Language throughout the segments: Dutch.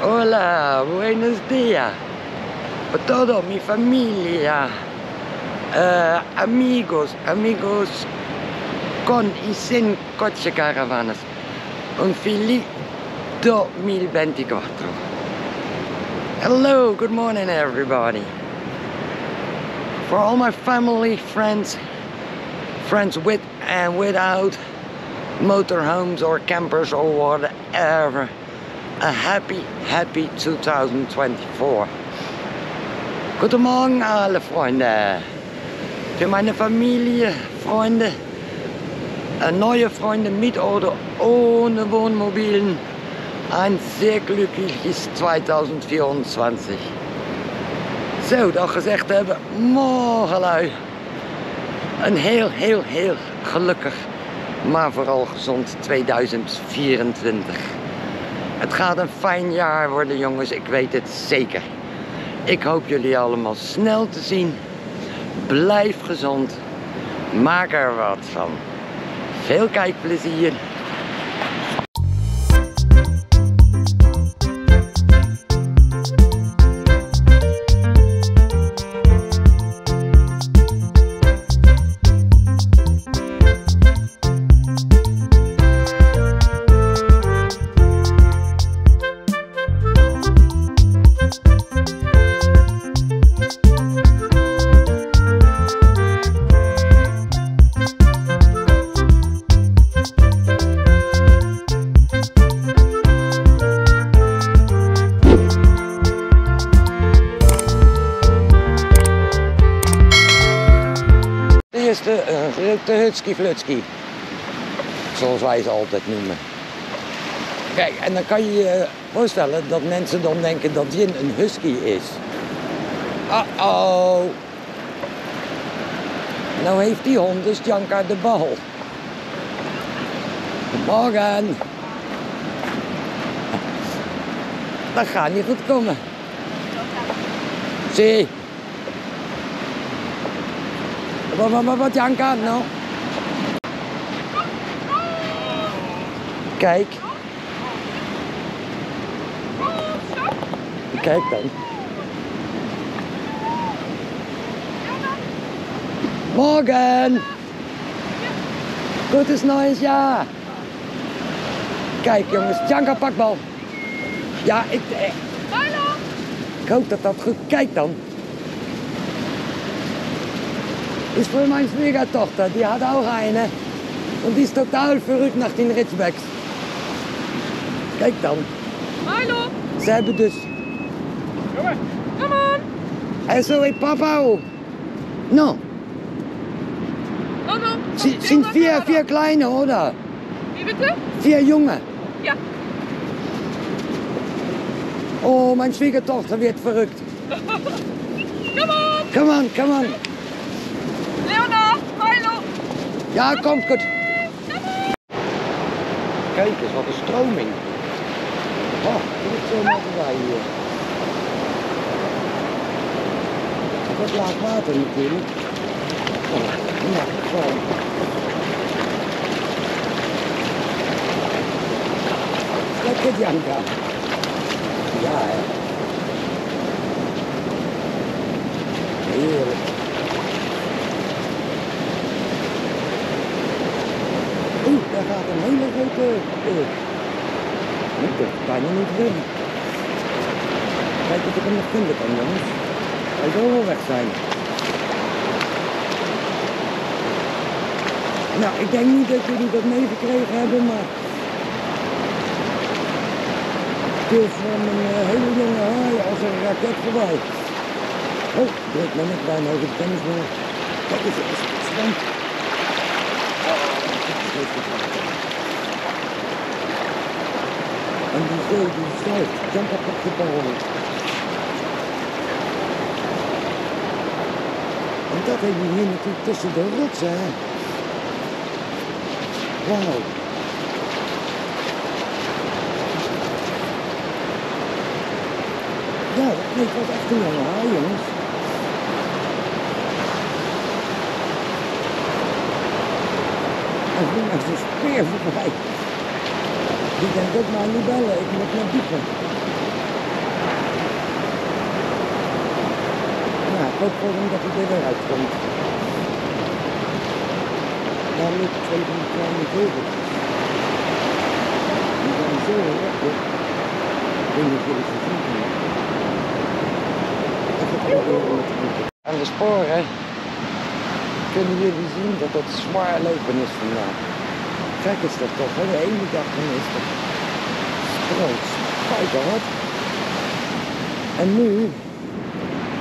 Hola, buenos días. Todo mi familia, eh, amigos, amigos con y sin coche caravanas. Un feliz 2024. Hello, good morning everybody. For all my family, friends, friends with and without motorhomes or campers or whatever, a happy, happy 2024. Guten Morgen alle Freunde. Für meine Familie, Freunde, neue Freunde mit oder ohne Wohnmobilen, ein sehr glückliches 2024. Zo, dat gezegd hebben, morgen lui. Een heel, heel, heel gelukkig, maar vooral gezond 2024. Het gaat een fijn jaar worden jongens, ik weet het zeker. Ik hoop jullie allemaal snel te zien. Blijf gezond. Maak er wat van. Veel kijkplezier. De eerste, uh, de hutski flutski. Zoals wij ze altijd noemen. Kijk, en dan kan je je voorstellen dat mensen dan denken dat Jin een husky is. Uh-oh. Nou heeft die hond dus Janka de bal. Morgen. Dat gaat niet goed komen. Zie. Wat, wat, wat, wat Janka, nou? Kijk. Kijk dan. Morgen. Gutes neues Jahr. Kijk jongens, Janka pakbal. Ja, ik, eh, Hallo! ik hoop dat dat goed... Kijk dan. Ist für meine Schwiegertochter, die hat auch eine. Und die ist total verrückt nach den Ritchbacks. Kijk dan. Hallo! Ze hebben dus... Come on! Hij zo heet papa ook. No, Oh no! sie sind vier, vier kleine, oder? Wie bitte? Vier Junge. Ja. Oh, mijn Schwiegertochter wird verrückt. Come on! Come on, come on. Leona! Hallo! Ja, komt goed. Kijk eens, wat een stroming. Oh, dit is zo wij hier. Wat laag water natuurlijk. Oh, ja, gewoon. Lekker Janka. Ja, hè. Heerlijk. Oeh, daar gaat een hele bijna niet te doen. Kijk of ik hem nog vinden kan, jongens. Hij zal wel weg zijn. Nou, ik denk niet dat jullie dat meegekregen hebben, maar... Het van een eh, hele jonge haai als een raket voorbij. Oh, druk me net bijna over de tennisbal. Kijk eens, het is het En die zee die stijgt. Janka pakt de bal. En dat heb je hier natuurlijk tussen de rotsen. Wauw. Ja, dat klinkt wat echt een haai, jongens. En toen is een speer voorbij. Die kan dit maar niet bellen, ik moet naar diepen. Nou, ik hoop gewoon dat hij er weer uitkomt. Dan moet ik even een kleine vogel. Die zijn zo lekker. Ik denk dat ik weet niet of jullie ze zien kunnen. Aan de sporen kunnen jullie zien dat het zwaar lopen is vandaag. Gek is dat toch, hè? De ene dag dan is het stroot, spijkerhard. En nu,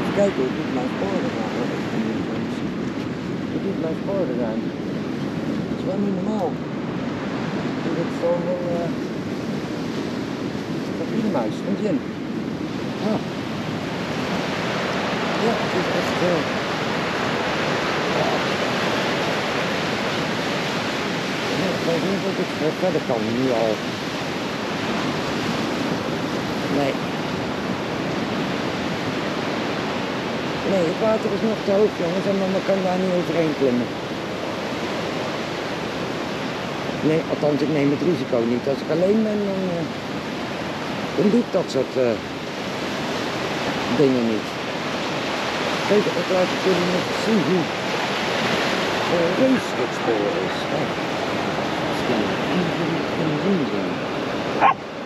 even kijken, hoe doet mijn sporen. Ik. Hoe doet mijn sporen gaan? Dat is wel niet normaal. Dit is gewoon wel, eh, papiermuis, komt in? Ja. Ja, het is echt, eh, Ja, ik het verder kan nu al. Nee. Nee, het water is nog te hoog jongens en dan kan daar niet overheen klimmen. Nee, althans ik neem het risico niet. Als ik alleen ben dan, eh, dan doe ik dat soort eh, dingen niet. Kijk, ik laat het jullie zien hoe gereisd het spoor is. Zien zijn.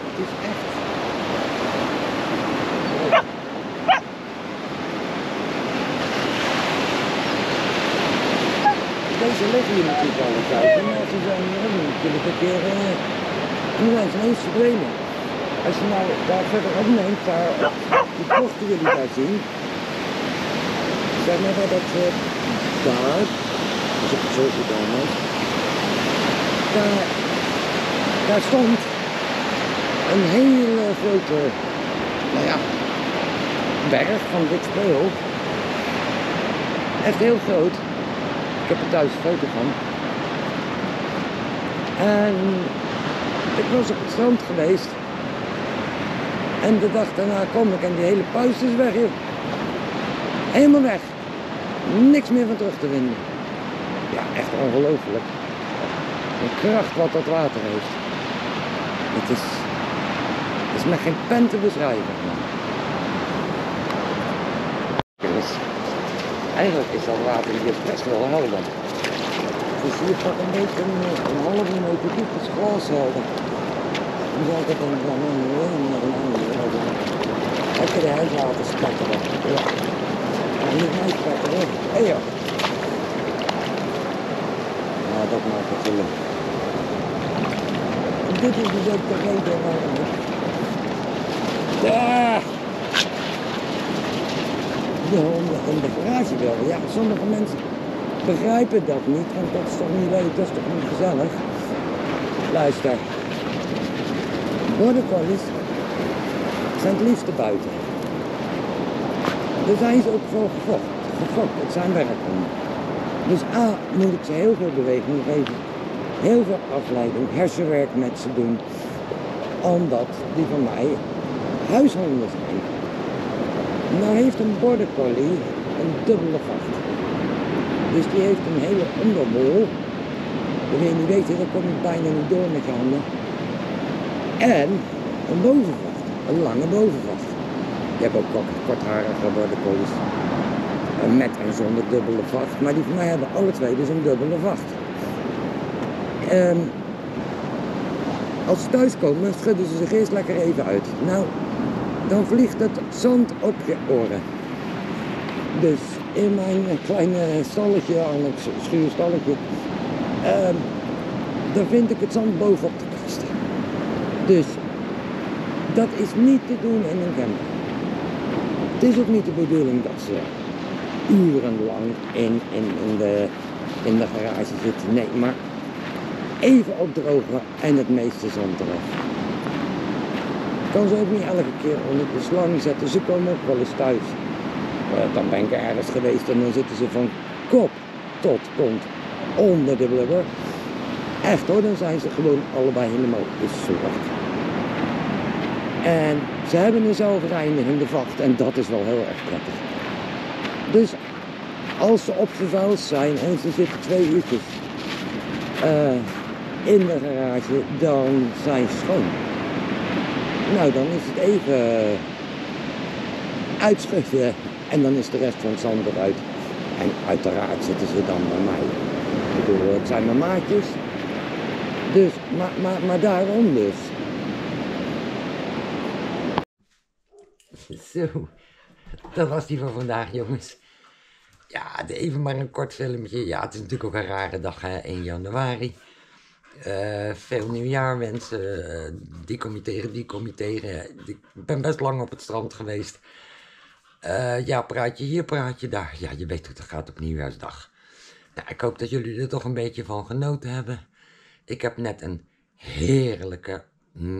Het is echt. Deze liggen hier natuurlijk al een tijd. En als ze zijn hier ook natuurlijk een keer. Nu zijn ze ineens verdwenen. Als je nou daar verder opneemt, daar, die krochten jullie daar zien. Zeg maar dat het uh, daar, als ik het zo gedaan heb, daar, daar stond een hele grote, nou ja, berg van dit speel. Echt heel groot. Ik heb er thuis een foto van. En ik was op het strand geweest. En de dag daarna kom ik en die hele puist is weg. Helemaal weg. Niks meer van terug te vinden. Ja, echt ongelooflijk. De kracht wat dat water heeft. Het is, het is met geen pen te beschrijven. Jongens, eigenlijk is dat water hier best wel helder. Is hier toch een beetje een, een halve meter diep, is glashelder. Dan zou ik het dan van een je de huis laten spatteren? Ja. Maar niet mij spatteren. Hé joh. Ja, dat maakt het. En dit is dus ook de reden waarom. Ja! De honden in de garage. Ja, sommige mensen begrijpen dat niet, want dat is toch niet leuk, dat is toch niet gezellig. Luister. Border zijn het liefste buiten. Daar zijn ze ook voor gefokt. gefokt. Het zijn werkhonden. Dus A, moet ik ze heel veel beweging geven. Heel veel afleiding, hersenwerk met ze doen. Omdat die van mij huishonden zijn. Nou heeft een border collie een dubbele vacht. Dus die heeft een hele onderbol. Wil je niet weten, daar kom ik bijna niet door met je handen. En een bovenvacht, een lange bovenvacht. Je hebt ook kort, kortharige border collies. Met en zonder dubbele vacht. Maar die van mij hebben alle twee dus een dubbele vacht. Ehm, als ze thuiskomen, schudden ze zich eerst lekker even uit. Nou, dan vliegt het zand op je oren. Dus in mijn kleine stalletje, een schuurstalletje, ehm, daar vind ik het zand bovenop de kast. Dus dat is niet te doen in een camper. Het is ook niet de bedoeling dat ze urenlang in, in, in, de, in de garage zitten. Nee, maar even opdrogen en het meeste zand eraf. Ik kan ze ook niet elke keer onder de slang zetten. Ze komen ook wel eens thuis. Uh, dan ben ik ergens geweest en dan zitten ze van kop tot kont onder de blubber. Echt hoor, dan zijn ze gewoon allebei helemaal bezorgd. En ze hebben een zelfreinigende vacht en dat is wel heel erg prettig. Dus als ze opgevouwd zijn en ze zitten twee uurtjes uh, in de garage, dan zijn schoon. Nou, dan is het even, uitspuiten en dan is de rest van het zand eruit. En uiteraard zitten ze dan bij mij. Ik bedoel, het zijn mijn maatjes. Dus, maar, maar, maar daarom dus. Zo, dat was die van vandaag, jongens. Ja, even maar een kort filmpje. Ja, het is natuurlijk ook een rare dag, hè, 1 januari. Eh, veel nieuwjaarwensen. Uh, die kom je tegen, die kom je tegen. Ik ben best lang op het strand geweest. Eh, ja, praat je hier, praat je daar. Ja, je weet hoe het gaat op nieuwjaarsdag. Nou, ik hoop dat jullie er toch een beetje van genoten hebben. Ik heb net een heerlijke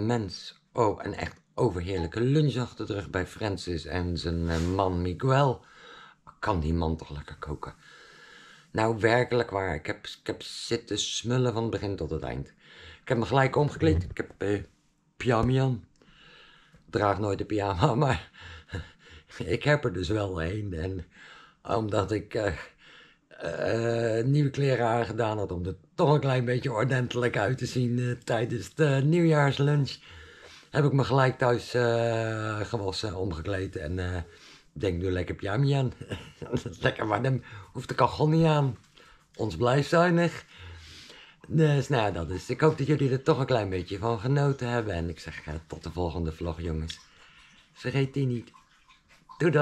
mens. Oh, een echt overheerlijke lunch achter de rug bij Francis en zijn man Miguel. Kan die man toch lekker koken? Nou, werkelijk waar. Ik heb, ik heb zitten smullen van het begin tot het eind. Ik heb me gelijk omgekleed. Ik heb uh, pyjama. Draag nooit een pyjama, maar ik heb er dus wel een. En omdat ik uh, uh, nieuwe kleren aangedaan had om er toch een klein beetje ordentelijk uit te zien tijdens de nieuwjaarslunch, heb ik me gelijk thuis gewassen, omgekleed en denk nu lekker pyjama aan. lekker warm, hoeft de kachel niet aan. Ons blijft zuinig. Dus nou, dat is. Ik hoop dat jullie er toch een klein beetje van genoten hebben. En ik zeg uh, tot de volgende vlog, jongens. Vergeet die niet. Doei